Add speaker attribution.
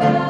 Speaker 1: love.